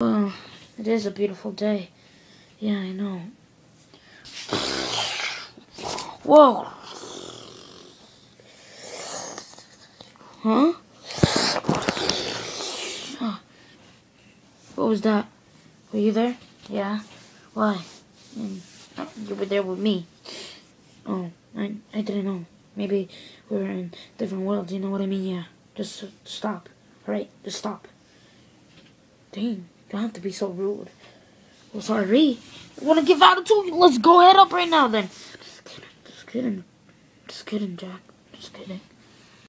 Well, it is a beautiful day. Yeah, I know. Whoa! Huh? What was that? Were you there? Yeah. Why? Mm, you were there with me. Oh, I, I didn't know. Maybe we were in different worlds, you know what I mean? Yeah. Just stop. Alright, just stop. Dang, don't have to be so rude. Well, sorry. I want to give attitude? Let's go head up right now then. Just kidding. Just kidding. Just kidding, Jack. Just kidding.